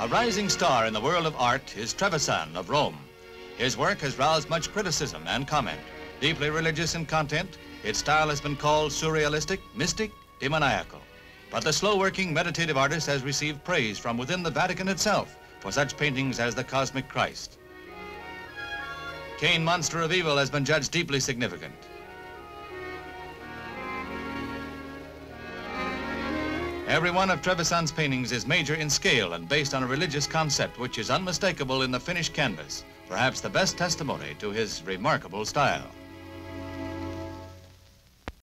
A rising star in the world of art is Trevisan of Rome. His work has roused much criticism and comment. Deeply religious in content, its style has been called surrealistic, mystic, demoniacal. But the slow-working meditative artist has received praise from within the Vatican itself for such paintings as the Cosmic Christ. Cain Monster of Evil has been judged deeply significant. Every one of Trevisan's paintings is major in scale and based on a religious concept which is unmistakable in the finished canvas, perhaps the best testimony to his remarkable style.